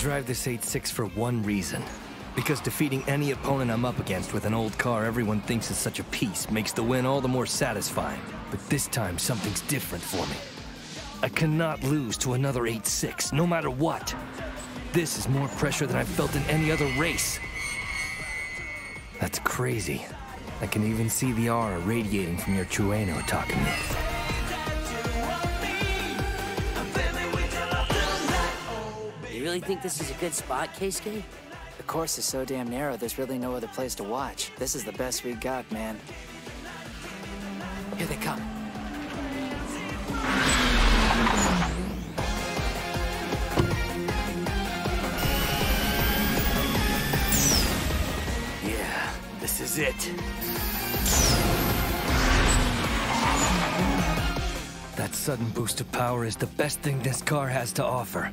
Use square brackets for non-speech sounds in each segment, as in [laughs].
drive this 8.6 for one reason. Because defeating any opponent I'm up against with an old car everyone thinks is such a piece makes the win all the more satisfying. But this time, something's different for me. I cannot lose to another 8.6, no matter what. This is more pressure than I've felt in any other race. That's crazy. I can even see the aura radiating from your Trueno talking really think this is a good spot, Keisuke? The course is so damn narrow, there's really no other place to watch. This is the best we got, man. Here they come. Yeah, this is it. That sudden boost of power is the best thing this car has to offer.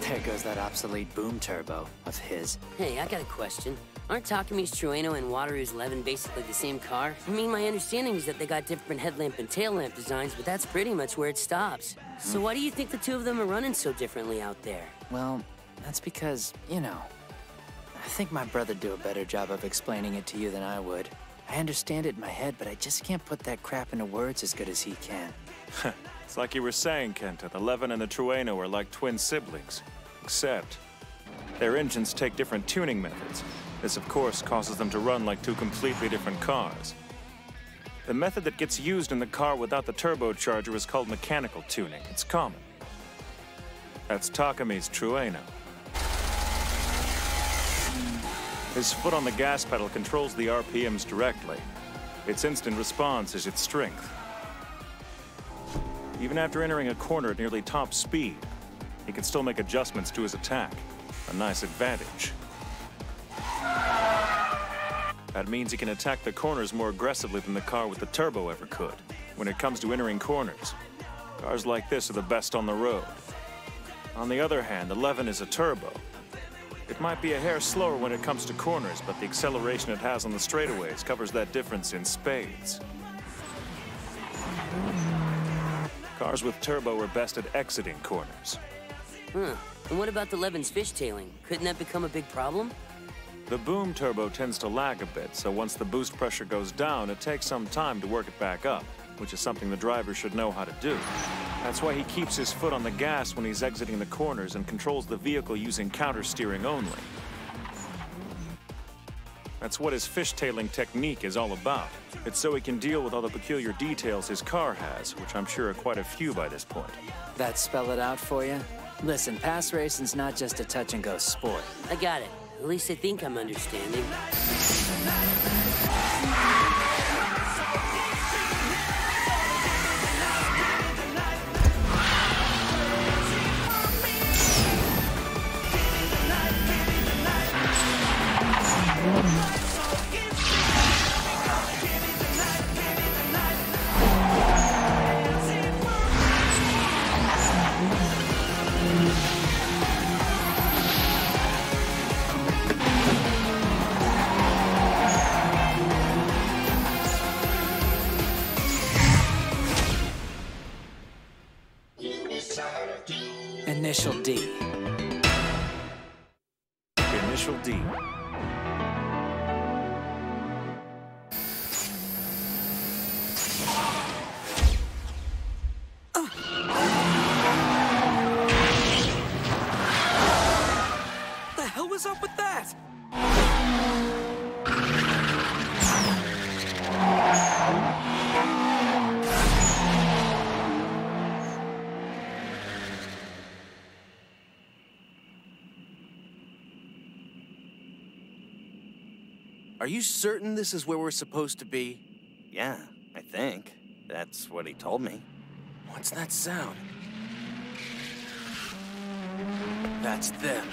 There goes that obsolete boom turbo of his. Hey, I got a question. Aren't Takumi's Trueno and Wataru's Levin basically the same car? I mean, my understanding is that they got different headlamp and tail lamp designs, but that's pretty much where it stops. So why do you think the two of them are running so differently out there? Well, that's because, you know, I think my brother'd do a better job of explaining it to you than I would. I understand it in my head, but I just can't put that crap into words as good as he can. [laughs] It's like you were saying, Kenta. The Levin and the Trueno are like twin siblings. Except, their engines take different tuning methods. This, of course, causes them to run like two completely different cars. The method that gets used in the car without the turbocharger is called mechanical tuning. It's common. That's Takumi's Trueno. His foot on the gas pedal controls the RPMs directly. Its instant response is its strength. Even after entering a corner at nearly top speed, he can still make adjustments to his attack. A nice advantage. That means he can attack the corners more aggressively than the car with the turbo ever could. When it comes to entering corners, cars like this are the best on the road. On the other hand, the Levin is a turbo. It might be a hair slower when it comes to corners, but the acceleration it has on the straightaways covers that difference in spades. Cars with turbo are best at exiting corners. Huh. And what about the Levin's fishtailing? Couldn't that become a big problem? The boom turbo tends to lag a bit, so once the boost pressure goes down, it takes some time to work it back up, which is something the driver should know how to do. That's why he keeps his foot on the gas when he's exiting the corners and controls the vehicle using counter steering only. That's what his fishtailing technique is all about. It's so he can deal with all the peculiar details his car has, which I'm sure are quite a few by this point. That spell it out for you? Listen, pass racing's not just a touch and go sport. I got it. At least I think I'm understanding. Initial Are you certain this is where we're supposed to be? Yeah, I think. That's what he told me. What's that sound? That's them.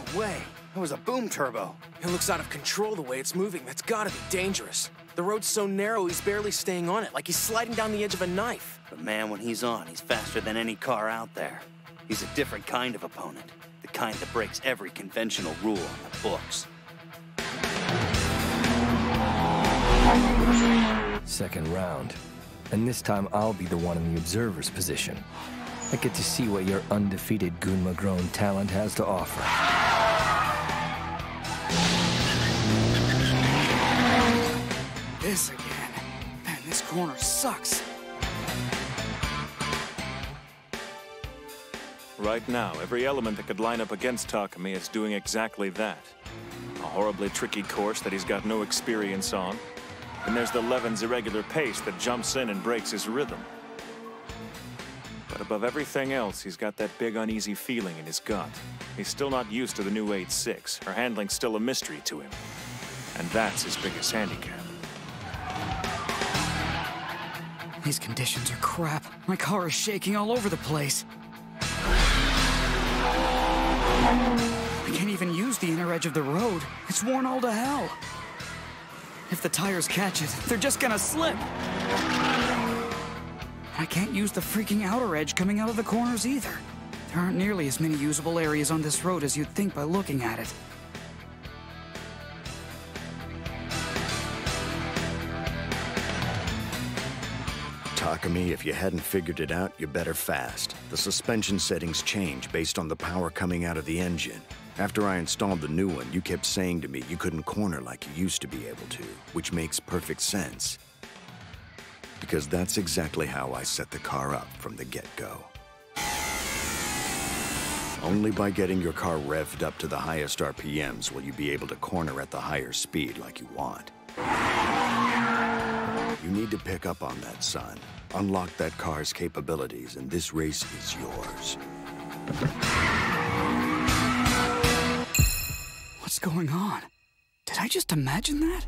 No way. That was a boom turbo. It looks out of control the way it's moving. That's gotta be dangerous. The road's so narrow, he's barely staying on it, like he's sliding down the edge of a knife. But man, when he's on, he's faster than any car out there. He's a different kind of opponent. The kind that breaks every conventional rule in the books. Second round. And this time I'll be the one in the observer's position. I get to see what your undefeated Gunma grown talent has to offer. This again. Man, this corner sucks. Right now, every element that could line up against Takumi is doing exactly that. A horribly tricky course that he's got no experience on. And there's the Levin's irregular pace that jumps in and breaks his rhythm. But above everything else, he's got that big uneasy feeling in his gut. He's still not used to the new 8-6. Her handling's still a mystery to him. And that's his biggest handicap. These conditions are crap. My car is shaking all over the place. I can't even use the inner edge of the road. It's worn all to hell. If the tires catch it, they're just gonna slip. I can't use the freaking outer edge coming out of the corners either. There aren't nearly as many usable areas on this road as you'd think by looking at it. Takumi, if you hadn't figured it out, you better fast. The suspension settings change based on the power coming out of the engine. After I installed the new one, you kept saying to me you couldn't corner like you used to be able to, which makes perfect sense. Because that's exactly how I set the car up from the get-go. Only by getting your car revved up to the highest RPMs will you be able to corner at the higher speed like you want. You need to pick up on that, son. Unlock that car's capabilities, and this race is yours. What's going on? Did I just imagine that?